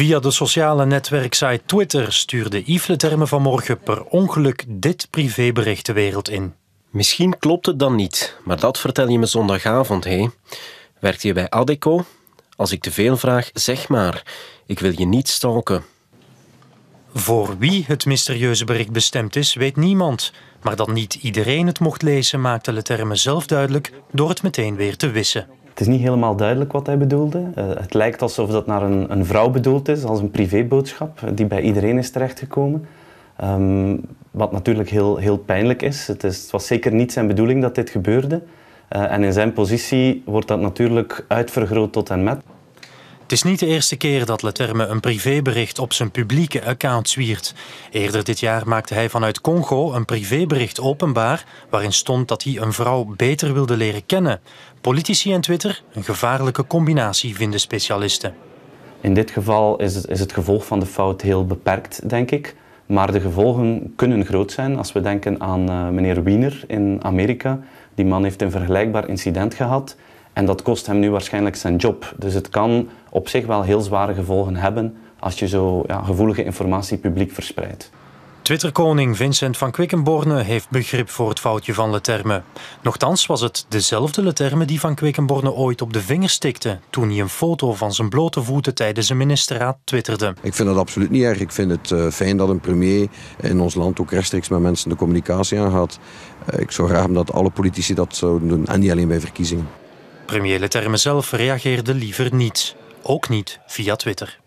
Via de sociale netwerksite Twitter stuurde Yves Leterme vanmorgen per ongeluk dit privébericht de wereld in. Misschien klopt het dan niet, maar dat vertel je me zondagavond, hé. Werkt je bij Adeco? Als ik te veel vraag, zeg maar. Ik wil je niet stalken. Voor wie het mysterieuze bericht bestemd is, weet niemand. Maar dat niet iedereen het mocht lezen, maakte Leterme zelf duidelijk door het meteen weer te wissen. Het is niet helemaal duidelijk wat hij bedoelde. Uh, het lijkt alsof dat naar een, een, vrouw bedoeld is, als een privéboodschap, die bij iedereen is terechtgekomen. Um, wat natuurlijk heel, heel pijnlijk is. Het, is. het was zeker niet zijn bedoeling dat dit gebeurde. Uh, en in zijn positie wordt dat natuurlijk uitvergroot tot en met. Het is niet de eerste keer dat Leterme een privébericht op zijn publieke account zwiert. Eerder dit jaar maakte hij vanuit Congo een privébericht openbaar waarin stond dat hij een vrouw beter wilde leren kennen. Politici en Twitter een gevaarlijke combinatie, vinden specialisten. In dit geval is het, is het gevolg van de fout heel beperkt, denk ik. Maar de gevolgen kunnen groot zijn. Als we denken aan uh, meneer Wiener in Amerika. Die man heeft een vergelijkbaar incident gehad. En dat kost hem nu waarschijnlijk zijn job. Dus het kan op zich wel heel zware gevolgen hebben als je zo ja, gevoelige informatie publiek verspreidt. Twitterkoning Vincent van Quickenborne heeft begrip voor het foutje van Leterme. Nochtans was het dezelfde Leterme die van Quickenborne ooit op de vinger stikte toen hij een foto van zijn blote voeten tijdens een ministerraad twitterde. Ik vind dat absoluut niet erg. Ik vind het uh, fijn dat een premier in ons land ook rechtstreeks met mensen de communicatie aangaat. Uh, ik zou graag dat alle politici dat zouden doen en niet alleen bij verkiezingen. Premier Leterme zelf reageerde liever niet. Ook niet via Twitter.